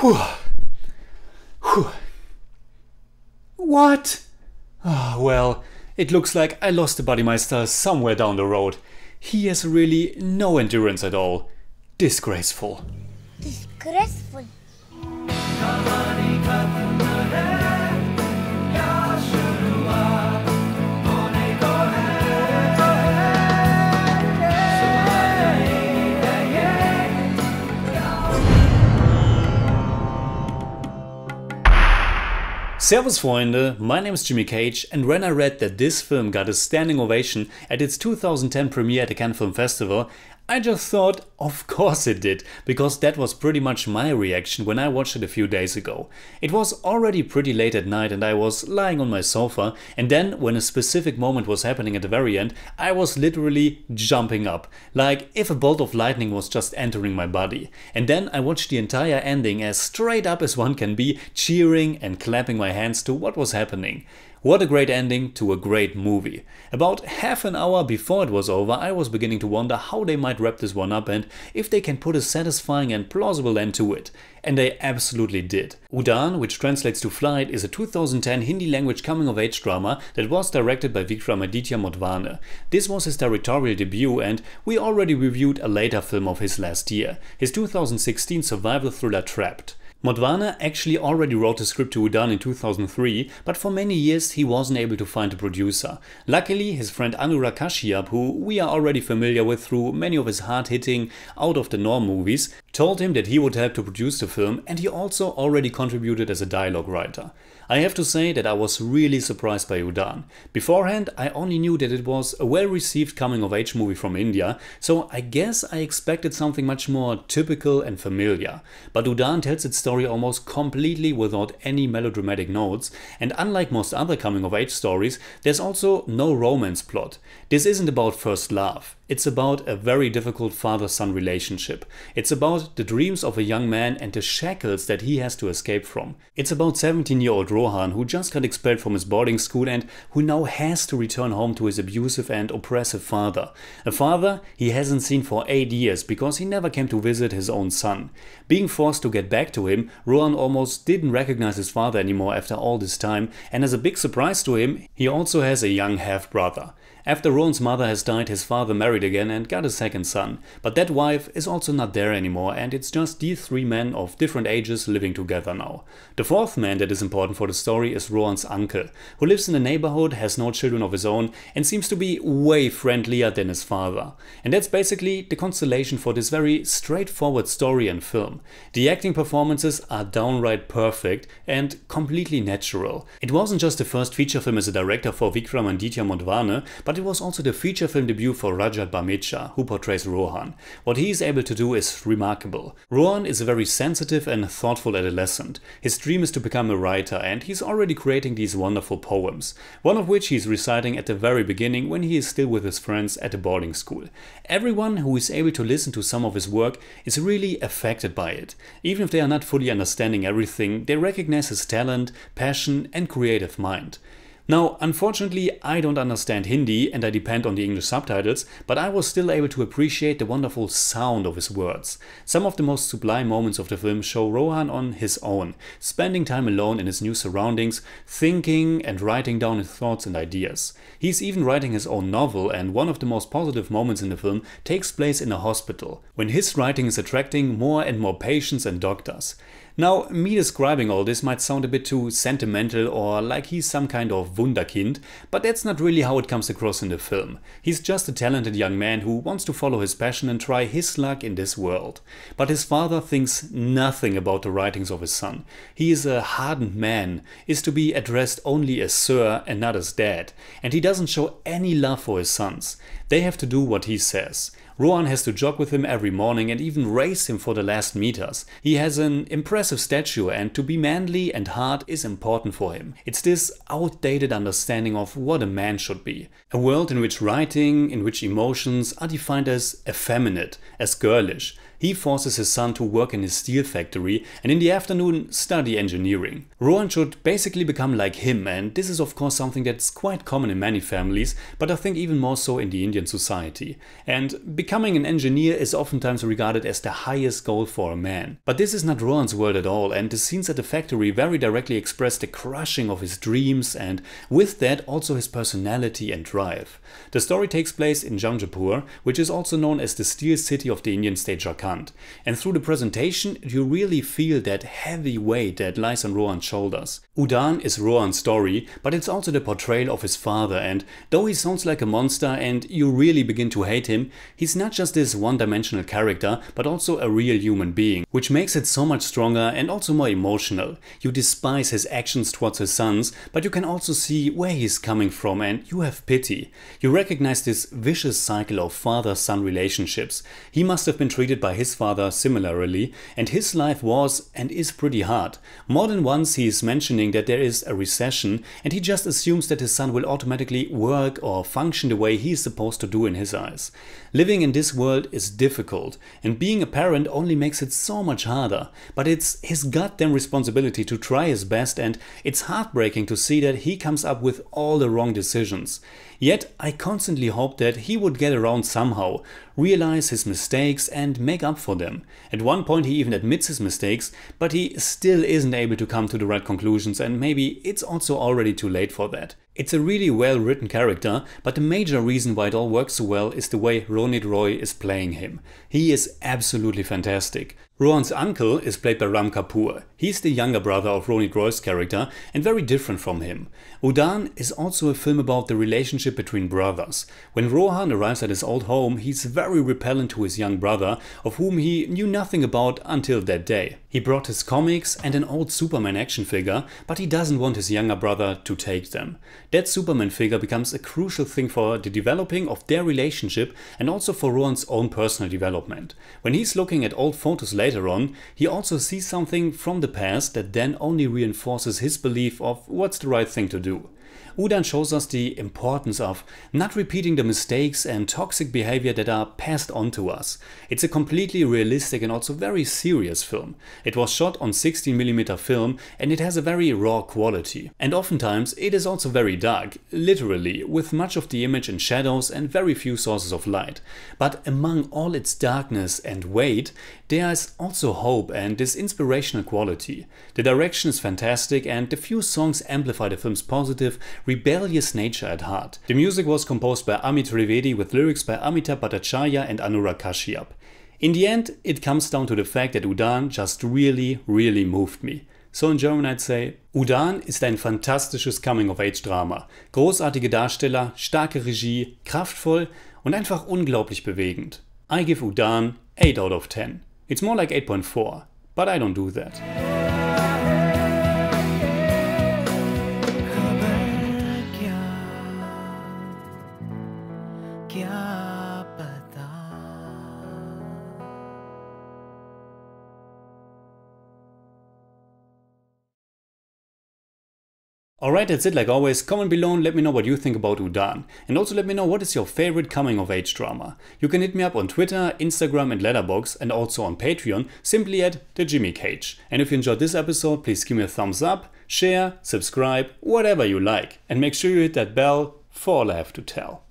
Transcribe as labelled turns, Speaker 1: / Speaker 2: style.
Speaker 1: Whew. Whew. What? Ah, well, it looks like I lost the Buddymeister somewhere down the road. He has really no endurance at all. Disgraceful.
Speaker 2: Disgraceful.
Speaker 1: Servus Freunde, my name is Jimmy Cage and when I read that this film got a standing ovation at its 2010 premiere at the Cannes Film Festival, I just thought, of course it did, because that was pretty much my reaction when I watched it a few days ago. It was already pretty late at night and I was lying on my sofa, and then when a specific moment was happening at the very end, I was literally jumping up, like if a bolt of lightning was just entering my body. And then I watched the entire ending as straight up as one can be, cheering and clapping my hands to what was happening. What a great ending to a great movie. About half an hour before it was over, I was beginning to wonder how they might wrap this one up and if they can put a satisfying and plausible end to it. And they absolutely did. Udaan, which translates to Flight, is a 2010 Hindi language coming of age drama that was directed by Vikramaditya Motwane. This was his directorial debut and we already reviewed a later film of his last year, his 2016 survival thriller Trapped. Motwane actually already wrote a script to Udaan in 2003, but for many years he wasn't able to find a producer. Luckily, his friend Anurag Kashyap, who we are already familiar with through many of his hard-hitting, out-of-the-norm movies, told him that he would help to produce the film and he also already contributed as a dialogue writer. I have to say that I was really surprised by Udaan. Beforehand, I only knew that it was a well-received coming-of-age movie from India, so I guess I expected something much more typical and familiar. But Udaan tells its story almost completely without any melodramatic notes, and unlike most other coming-of-age stories, there's also no romance plot. This isn't about first love. It's about a very difficult father-son relationship. It's about the dreams of a young man and the shackles that he has to escape from. It's about 17-year-old Rohan who just got expelled from his boarding school and who now has to return home to his abusive and oppressive father. A father he hasn't seen for 8 years because he never came to visit his own son. Being forced to get back to him, Rohan almost didn't recognize his father anymore after all this time and as a big surprise to him, he also has a young half-brother. After Rohan's mother has died, his father married again and got a second son. But that wife is also not there anymore and it's just these three men of different ages living together now. The fourth man that is important for the story is Rohan's uncle, who lives in the neighborhood, has no children of his own and seems to be way friendlier than his father. And that's basically the constellation for this very straightforward story and film. The acting performances are downright perfect and completely natural. It wasn't just the first feature film as a director for Vikramaditya Motwane, but it was also the feature film debut for Rajat Barmecha, who portrays Rohan. What he is able to do is remarkable. Rohan is a very sensitive and thoughtful adolescent. His dream is to become a writer and he's already creating these wonderful poems, one of which he's reciting at the very beginning when he is still with his friends at a boarding school. Everyone who is able to listen to some of his work is really affected by it. Even if they are not fully understanding everything, they recognize his talent, passion and creative mind. Now, unfortunately, I don't understand Hindi and I depend on the English subtitles, but I was still able to appreciate the wonderful sound of his words. Some of the most sublime moments of the film show Rohan on his own, spending time alone in his new surroundings, thinking and writing down his thoughts and ideas. He's even writing his own novel and one of the most positive moments in the film takes place in a hospital, when his writing is attracting more and more patients and doctors. Now, me describing all this might sound a bit too sentimental or like he's some kind of wunderkind, but that's not really how it comes across in the film. He's just a talented young man who wants to follow his passion and try his luck in this world. But his father thinks nothing about the writings of his son. He is a hardened man, is to be addressed only as sir and not as dad, and he doesn't show any love for his sons. They have to do what he says. Rohan has to jog with him every morning and even race him for the last meters. He has an impressive stature and to be manly and hard is important for him. It's this outdated understanding of what a man should be. A world in which writing, in which emotions are defined as effeminate, as girlish. He forces his son to work in his steel factory and in the afternoon study engineering. Rohan should basically become like him and this is of course something that's quite common in many families, but I think even more so in the Indian society. And becoming an engineer is oftentimes regarded as the highest goal for a man. But this is not Rohan's world at all and the scenes at the factory very directly express the crushing of his dreams and with that also his personality and drive. The story takes place in Jamshedpur, which is also known as the steel city of the Indian state Jharkhand. And through the presentation, you really feel that heavy weight that lies on Rohan's shoulders. Udaan is Rohan's story, but it's also the portrayal of his father and though he sounds like a monster and you really begin to hate him, he's not just this one-dimensional character, but also a real human being, which makes it so much stronger and also more emotional. You despise his actions towards his sons, but you can also see where he's coming from and you have pity. You recognize this vicious cycle of father-son relationships. He must have been treated by his father similarly, and his life was and is pretty hard. More than once he is mentioning that there is a recession and he just assumes that his son will automatically work or function the way he is supposed to do in his eyes. Living in this world is difficult and being a parent only makes it so much harder, but it's his goddamn responsibility to try his best and it's heartbreaking to see that he comes up with all the wrong decisions. Yet I constantly hoped that he would get around somehow, realize his mistakes and make up for them. At one point he even admits his mistakes, but he still isn't able to come to the right conclusions and maybe it's also already too late for that. It's a really well written character, but the major reason why it all works so well is the way Ronit Roy is playing him. He is absolutely fantastic. Rohan's uncle is played by Ram Kapoor. He's the younger brother of Ronit Roy's character and very different from him. Udaan is also a film about the relationship between brothers. When Rohan arrives at his old home, he's very repellent to his young brother, of whom he knew nothing about until that day. He brought his comics and an old Superman action figure, but he doesn't want his younger brother to take them. That Superman figure becomes a crucial thing for the developing of their relationship and also for Rohan's own personal development. When he's looking at old photos later later on, he also sees something from the past that then only reinforces his belief of what's the right thing to do. Udaan shows us the importance of not repeating the mistakes and toxic behavior that are passed on to us. It's a completely realistic and also very serious film. It was shot on 16mm film and it has a very raw quality. And oftentimes it is also very dark, literally, with much of the image in shadows and very few sources of light. But among all its darkness and weight, there is also hope and this inspirational quality. The direction is fantastic and the few songs amplify the film's positive, rebellious nature at heart. The music was composed by Amit Trivedi with lyrics by Amitabh Bhattacharya and Anurag Kashyap. In the end, it comes down to the fact that Udaan just really, really moved me. So in German I'd say, Udaan ist ein fantastisches Coming-of-Age-Drama. Großartige Darsteller, starke Regie, kraftvoll und einfach unglaublich bewegend. I give Udaan 8 out of 10. It's more like 8.4, but I don't do that. Alright, that's it like always. Comment below and let me know what you think about Udaan. And also let me know what is your favorite coming of age drama. You can hit me up on Twitter, Instagram and Letterboxd and also on Patreon simply at the Jimmy Cage. And if you enjoyed this episode, please give me a thumbs up, share, subscribe, whatever you like. And make sure you hit that bell for all I have to tell.